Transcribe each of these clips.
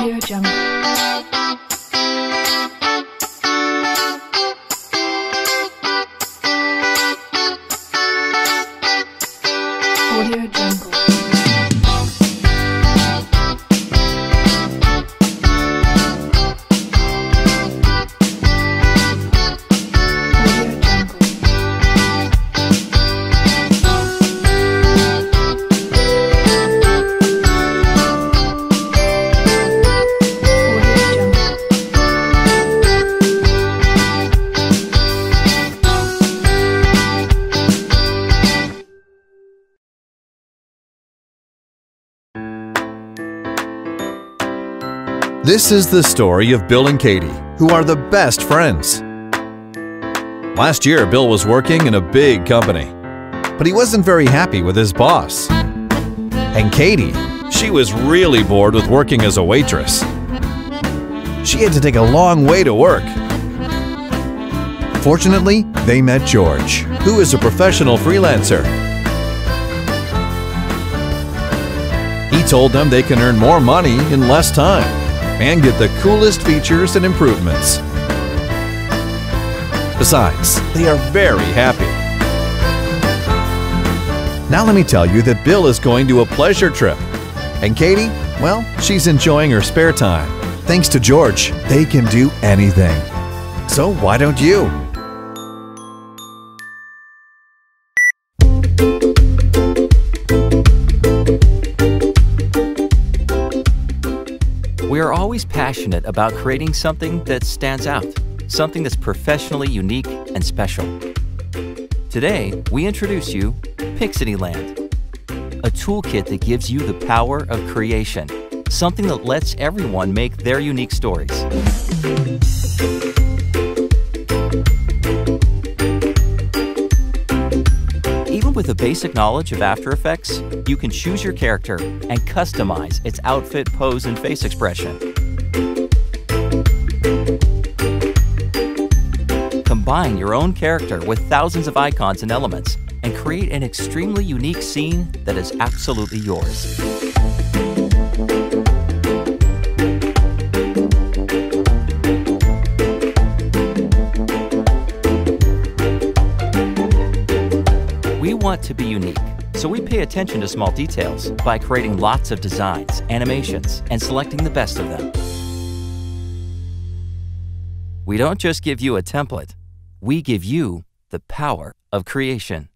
Audio Jungle. This is the story of Bill and Katie, who are the best friends. Last year, Bill was working in a big company, but he wasn't very happy with his boss. And Katie, she was really bored with working as a waitress. She had to take a long way to work. Fortunately, they met George, who is a professional freelancer. He told them they can earn more money in less time and get the coolest features and improvements. Besides, they are very happy. Now let me tell you that Bill is going to a pleasure trip. And Katie, well, she's enjoying her spare time. Thanks to George, they can do anything. So why don't you? Passionate about creating something that stands out, something that's professionally unique and special. Today, we introduce you Pixity Land, a toolkit that gives you the power of creation, something that lets everyone make their unique stories. Even with a basic knowledge of After Effects, you can choose your character and customize its outfit, pose, and face expression. Combine your own character with thousands of icons and elements and create an extremely unique scene that is absolutely yours. We want to be unique, so we pay attention to small details by creating lots of designs, animations, and selecting the best of them. We don't just give you a template, we give you the power of creation.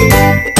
Música